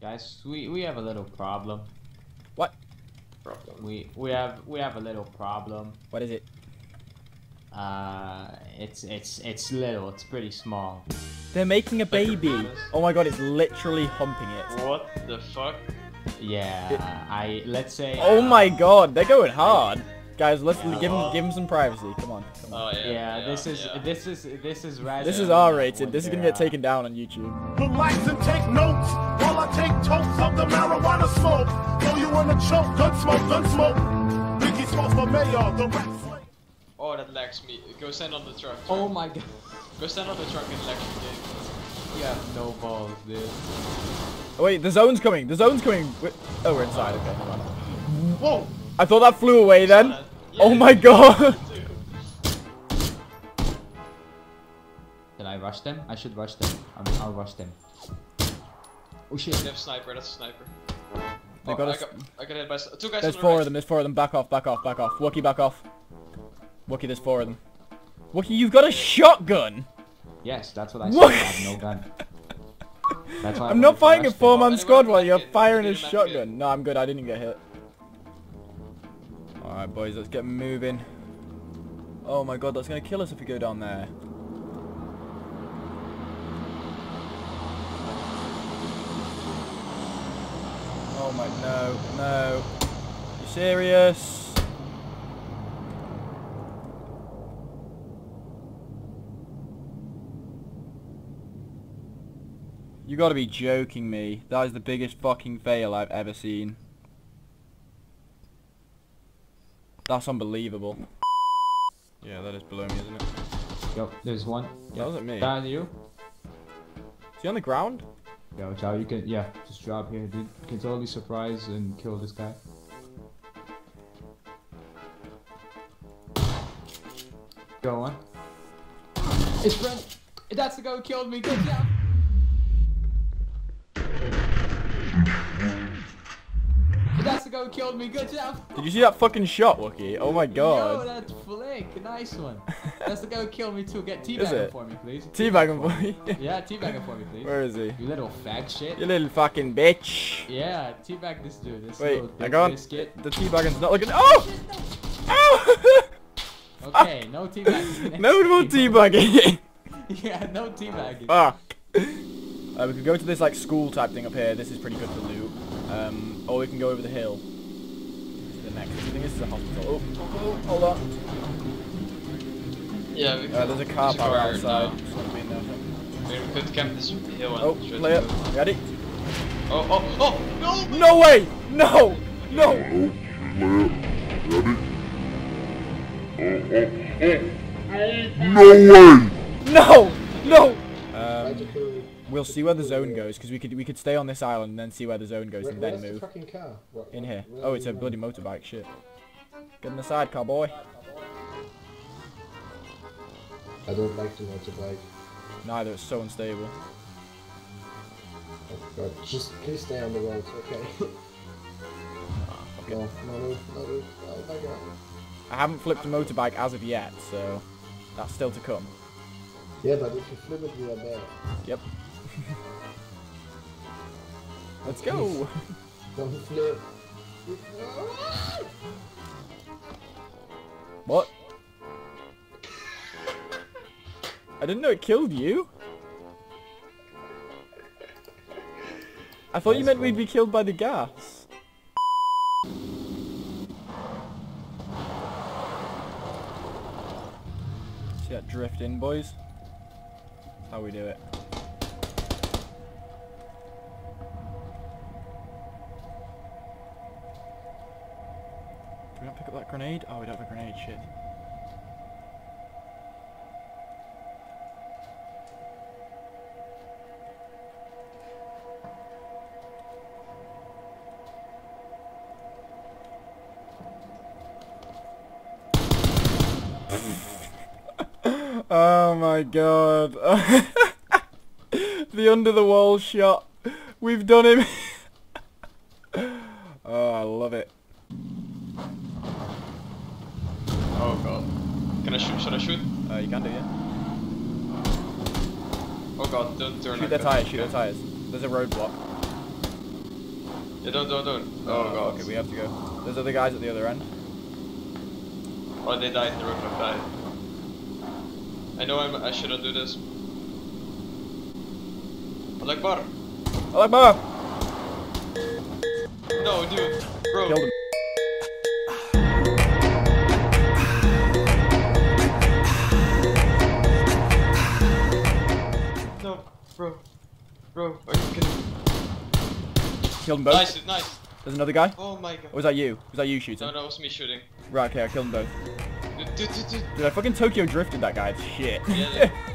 Guys, we we have a little problem. What? Problem. We we have we have a little problem. What is it? Uh, it's it's it's little. It's pretty small. They're making a baby. Oh my god, it's literally humping it. What the fuck? Yeah, I let's say. Oh my god, they're going hard. Guys, let's give him give them some privacy. Come on. Come on. Oh yeah. Yeah, this is yeah. this is this is rather This is than R-rated. This is gonna they're, get taken down on YouTube. Relax and take notes while I take totes of the marijuana smoke. Throw you in a choke, gun smoke, gun smoke. Biggie smoke for mayor, the rap slave. Oh, that lags me. Go stand on the truck. Uh, oh my god, Go stand on the truck and lag the game. you have no balls, dude. Oh, wait, the zone's coming. The zone's coming. Oh, we're inside. Okay. Whoa! I thought that flew away then. That? Yeah, Oh my god. Did I rush them? I should rush them. I'll, I'll rush them. Oh shit. They have sniper. That's a sniper. They oh, got I got, I got hit by two guys. There's four right. of them. There's four of them. Back off. Back off. Back off. Wookie, back off. Wookie, there's four of them. Wookie, you've got a shotgun. Yes, that's what I said. What? I have no gun. That's why I I'm not wanted fighting a four-man squad while you're firing a shotgun. No, I'm good. I didn't get hit. Alright, boys. Let's get moving. Oh my god, that's going to kill us if we go down there. Oh my, no, no. You serious? You gotta be joking me. That is the biggest fucking fail I've ever seen. That's unbelievable. Yeah, that is below me, isn't it? Yo, there's one. That wasn't me. Down you. Is he on the ground? Yo, Chow, you can, yeah, just drop here, dude. You can totally surprise and kill this guy. Go on. It's Brent. That's the guy who killed me. Good job. Killed me. Good job. Did you see that fucking shot, Wookie? Oh my Yo, god. that's flick. Nice one. That's the guy who killed me too. Get Is teabag him it? for me, please. Teabag him, boy. Yeah, teabag him for me, please. Where is he? You little fag shit. You little fucking bitch. Yeah, teabag this dude. This Wait, little I got biscuit. the teabagging's not looking. Oh! Ow! Okay, no teabagging. no more teabagging. yeah, no teabagging. Fuck. Uh, we could go to this like school type thing up here. This is pretty good for loot. Um, or we can go over the hill. To the next. I think this is a hospital. Oh, oh, oh, hold on. Yeah, we Uh, there's a car park outside. now. Just wanna be in there, I think. We could camp this hill and Oh, try to player, move. ready? Oh, oh, oh, no! No way! No! No! Oh, Ready? No way! No! No! Um, we'll see where the zone goes because we could we could stay on this island and then see where the zone goes and then Where's the move fucking car? What- in here. where Oh, are it's a you bloody motorbike. Shit. Get in the sidecar, boy. I don't like the motorbike. Neither. It's so unstable. Oh god, just please stay on the road, okay? No, no, no, no, no, oh my god. I haven't flipped a motorbike as of yet, so that's still to come. Yeah, but if you flip it, we are there. Yep. Let's go. Don't flip. What? I didn't know it killed you. I thought you meant one. we'd be killed by the gas. See that drift in, boys? That's how we do it. Do we not pick up that grenade? Oh, we don't have a grenade, shit. Oh my god. the under the wall shot. We've done him. oh, I love it. Oh god. Can I shoot? Should I shoot? Uh, you can do, yeah. Oh god, don't turn Shoot their tires, shoot their tires. There's a roadblock. Yeah, don't, don't, don't. Oh, Oh, god. Okay, we have to go. There's other guys at the other end. Oh, they died. They were gonna die. I know I'm, I shouldn't do this. I like bar. I like Bar! No, dude. Bro. Killed him. Bro, are you kidding me? Killed them both. Nice, nice. There's another guy. Oh my god. Or was that you? Was that you shooting? No, that was me shooting. Right, okay, I killed them both. Dude, dude, dude, dude. Dude, I fucking Tokyo drifted that guy. Shit. Yeah,